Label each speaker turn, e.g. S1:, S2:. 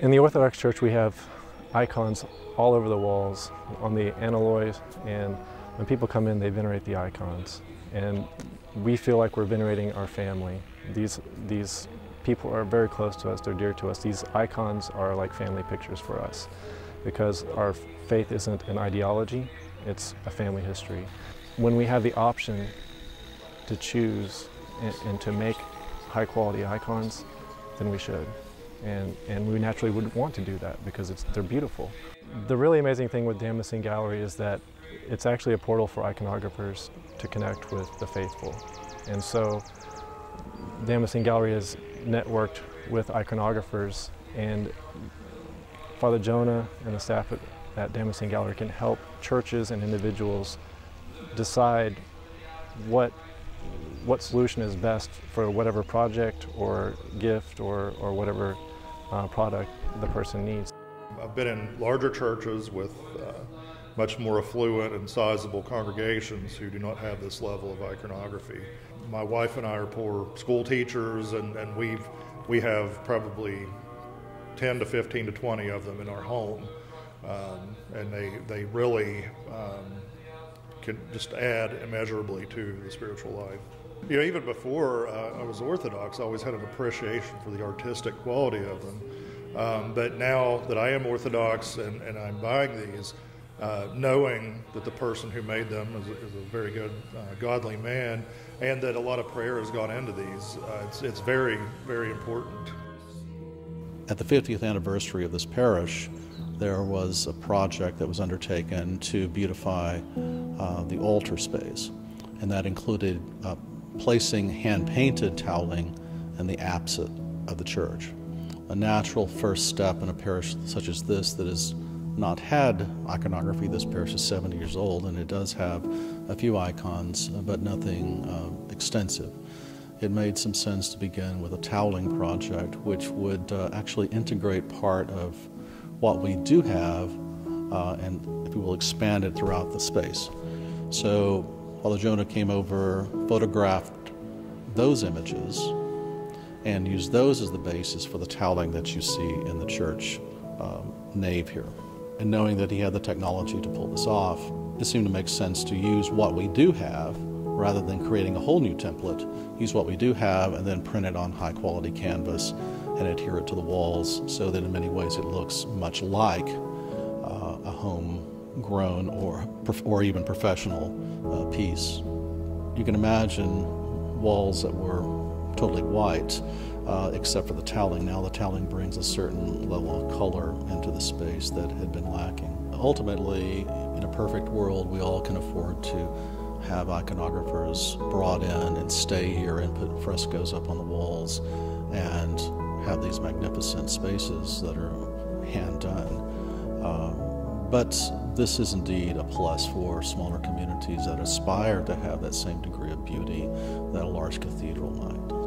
S1: In the Orthodox Church, we have icons all over the walls on the analoys, and when people come in, they venerate the icons. And we feel like we're venerating our family. These, these people are very close to us, they're dear to us. These icons are like family pictures for us because our faith isn't an ideology, it's a family history. When we have the option to choose and, and to make high quality icons, then we should and, and we naturally would want to do that because they're beautiful. The really amazing thing with Damascene Gallery is that it's actually a portal for iconographers to connect with the faithful. And so Damascene Gallery is networked with iconographers and Father Jonah and the staff at, at Damascene Gallery can help churches and individuals decide what what solution is best for whatever project or gift or, or whatever uh, product the person needs.
S2: I've been in larger churches with uh, much more affluent and sizable congregations who do not have this level of iconography. My wife and I are poor school teachers, and, and we've, we have probably 10 to 15 to 20 of them in our home. Um, and they, they really um, can just add immeasurably to the spiritual life. You know, even before uh, I was Orthodox, I always had an appreciation for the artistic quality of them. Um, but now that I am Orthodox and, and I'm buying these, uh, knowing that the person who made them is a, is a very good, uh, godly man, and that a lot of prayer has gone into these, uh, it's, it's very, very important.
S3: At the 50th anniversary of this parish, there was a project that was undertaken to beautify uh, the altar space, and that included uh, placing hand painted toweling in the apse of the church. A natural first step in a parish such as this that has not had iconography. This parish is 70 years old and it does have a few icons, but nothing uh, extensive. It made some sense to begin with a toweling project, which would uh, actually integrate part of what we do have uh, and, if we will, expand it throughout the space. So Father Jonah came over, photographed those images, and used those as the basis for the toweling that you see in the church um, nave here. And knowing that he had the technology to pull this off, it seemed to make sense to use what we do have rather than creating a whole new template. Use what we do have and then print it on high quality canvas and adhere it to the walls so that in many ways it looks much like uh, a home grown or, or even professional uh, piece. You can imagine walls that were totally white uh, except for the toweling. Now the toweling brings a certain level of color into the space that had been lacking. Ultimately, in a perfect world, we all can afford to have iconographers brought in and stay here and put frescoes up on the walls and have these magnificent spaces that are hand done. Uh, but this is indeed a plus for smaller communities that aspire to have that same degree of beauty that a large cathedral might.